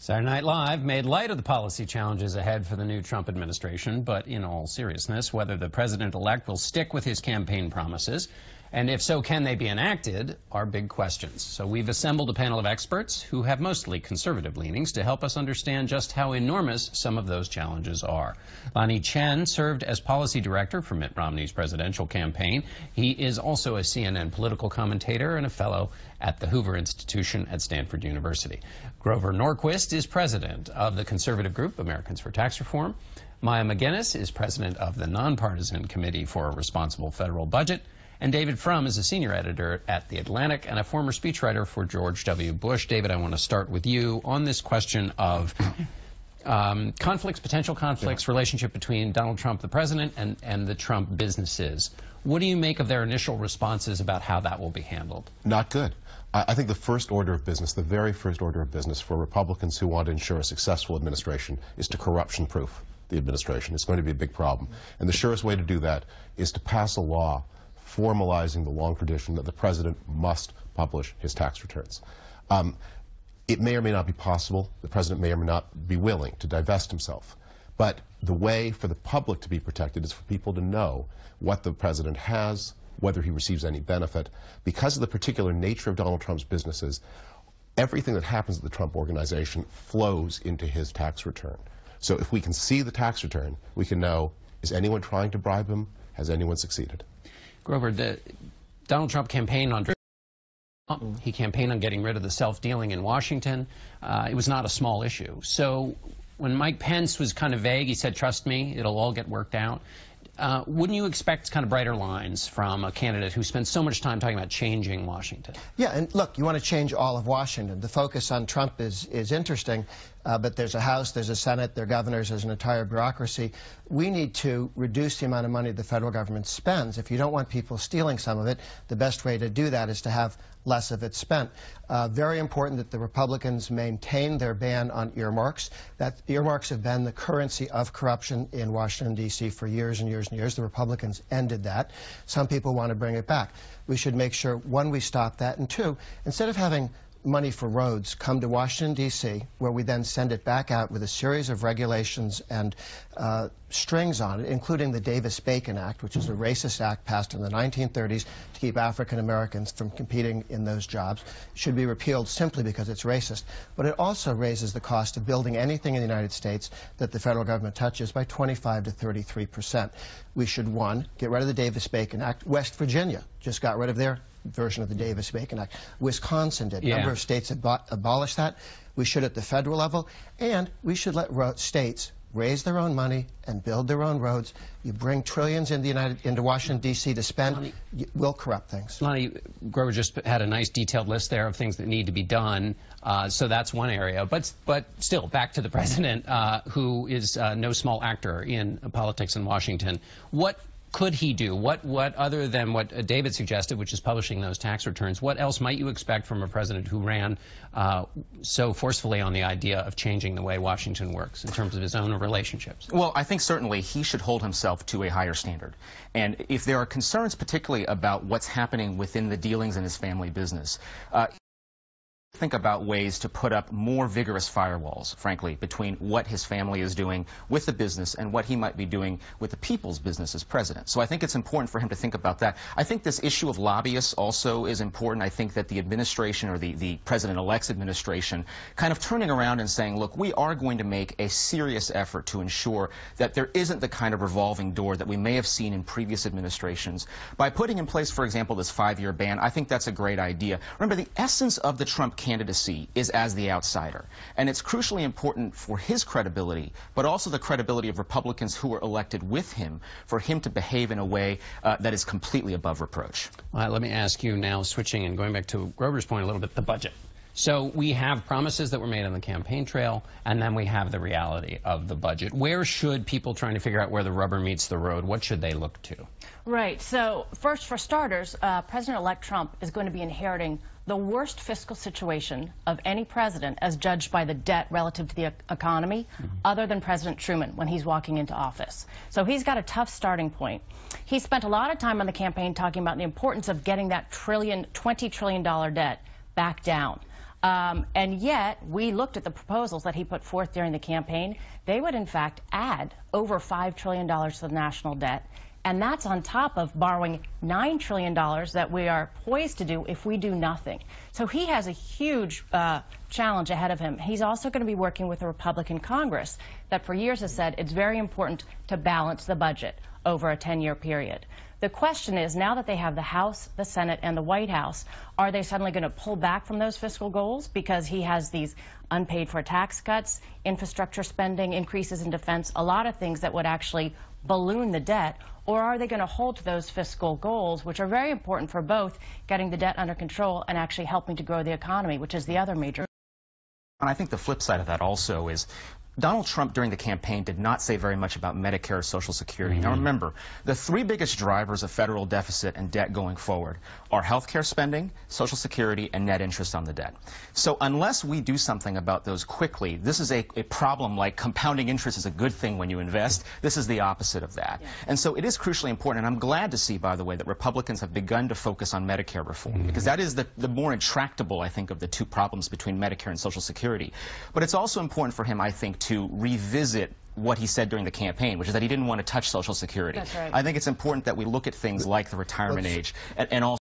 Saturday Night Live made light of the policy challenges ahead for the new Trump administration, but in all seriousness, whether the president-elect will stick with his campaign promises and if so, can they be enacted, are big questions. So we've assembled a panel of experts who have mostly conservative leanings to help us understand just how enormous some of those challenges are. Lanhee Chen served as policy director for Mitt Romney's presidential campaign. He is also a CNN political commentator and a fellow at the Hoover Institution at Stanford University. Grover Norquist is president of the conservative group Americans for Tax Reform. Maya MacGuineas is president of the Nonpartisan Committee for a Responsible Federal Budget. And David Frum is a senior editor at The Atlantic and a former speechwriter for George W. Bush. David, I want to start with you on this question of um, conflicts, potential conflicts, yeah. relationship between Donald Trump, the president, and, and the Trump businesses. What do you make of their initial responses about how that will be handled? Not good. I think the first order of business, the very first order of business for Republicans who want to ensure a successful administration is to corruption-proof the administration. It's going to be a big problem. And the surest way to do that is to pass a law formalizing the long tradition that the president must publish his tax returns. Um, it may or may not be possible. The president may or may not be willing to divest himself. But the way for the public to be protected is for people to know what the president has, whether he receives any benefit. Because of the particular nature of Donald Trump's businesses, everything that happens at the Trump organization flows into his tax return. So if we can see the tax return, we can know, is anyone trying to bribe him? Has anyone succeeded? Grover, the Donald Trump campaigned on he campaigned on getting rid of the self-dealing in Washington. Uh, it was not a small issue. So when Mike Pence was kind of vague, he said, trust me, it'll all get worked out. Uh, wouldn't you expect kind of brighter lines from a candidate who spends so much time talking about changing Washington? Yeah, and look, you want to change all of Washington. The focus on Trump is, is interesting, uh, but there's a House, there's a Senate, there are governors, there's an entire bureaucracy. We need to reduce the amount of money the federal government spends. If you don't want people stealing some of it, the best way to do that is to have less of it spent. Uh, very important that the Republicans maintain their ban on earmarks. That earmarks have been the currency of corruption in Washington, D.C. for years and years and years. The Republicans ended that. Some people want to bring it back. We should make sure, one, we stop that, and two, instead of having money for roads come to Washington, D.C., where we then send it back out with a series of regulations and uh, strings on it, including the Davis-Bacon Act, which is a racist act passed in the 1930s to keep African Americans from competing in those jobs. It should be repealed simply because it's racist. But it also raises the cost of building anything in the United States that the federal government touches by 25 to 33 percent. We should, one, get rid of the Davis-Bacon Act. West Virginia just got rid of their version of the Davis-Bacon Act. Wisconsin did. Yeah. A number of states abo abolished that. We should at the federal level, and we should let states raise their own money and build their own roads. You bring trillions into, United, into Washington, D.C. to spend, Lanhee, you will corrupt things. Lanhee, Grover just had a nice detailed list there of things that need to be done. Uh, so that's one area. But, but still, back to the president, uh, who is uh, no small actor in politics in Washington. What could he do? What, what other than what David suggested, which is publishing those tax returns, what else might you expect from a president who ran uh, so forcefully on the idea of changing the way Washington works in terms of his own relationships? Well, I think certainly he should hold himself to a higher standard. And if there are concerns particularly about what's happening within the dealings in his family business, uh, think about ways to put up more vigorous firewalls, frankly, between what his family is doing with the business and what he might be doing with the people's business as president. So I think it's important for him to think about that. I think this issue of lobbyists also is important. I think that the administration or the, the president-elect's administration kind of turning around and saying, look, we are going to make a serious effort to ensure that there isn't the kind of revolving door that we may have seen in previous administrations. By putting in place, for example, this five-year ban, I think that's a great idea. Remember, the essence of the Trump candidacy is as the outsider. And it's crucially important for his credibility, but also the credibility of Republicans who were elected with him, for him to behave in a way uh, that is completely above reproach. let me ask you now, switching and going back to Grover's point a little bit, the budget. So we have promises that were made on the campaign trail, and then we have the reality of the budget. Where should people trying to figure out where the rubber meets the road, what should they look to? Right. So first, for starters, uh, President-elect Trump is going to be inheriting the worst fiscal situation of any president as judged by the debt relative to the economy mm -hmm. other than President Truman when he's walking into office. So he's got a tough starting point. He spent a lot of time on the campaign talking about the importance of getting that trillion, $20 trillion debt back down. Um, and yet, we looked at the proposals that he put forth during the campaign. They would, in fact, add over $5 trillion to the national debt. And that's on top of borrowing $9 trillion that we are poised to do if we do nothing. So he has a huge uh, challenge ahead of him. He's also going to be working with a Republican Congress that for years has said it's very important to balance the budget over a 10-year period. The question is, now that they have the House, the Senate, and the White House, are they suddenly going to pull back from those fiscal goals because he has these unpaid for tax cuts, infrastructure spending, increases in defense, a lot of things that would actually balloon the debt, or are they going to hold to those fiscal goals, which are very important for both getting the debt under control and actually helping to grow the economy, which is the other major. And I think the flip side of that also is Donald Trump during the campaign did not say very much about Medicare or Social Security. Mm -hmm. Now mm-hmm. remember, the three biggest drivers of federal deficit and debt going forward are health care spending, Social Security, and net interest on the debt. So unless we do something about those quickly, this is a, a problem like compounding interest is a good thing when you invest. This is the opposite of that. Yeah. And so it is crucially important, and I'm glad to see, by the way, that Republicans have begun to focus on Medicare reform, mm -hmm. because that is the, the more intractable, I think, of the two problems between Medicare and Social Security. But it's also important for him, I think, to revisit what he said during the campaign, which is that he didn't want to touch Social Security. Right. I think it's important that we look at things like the retirement age and, and also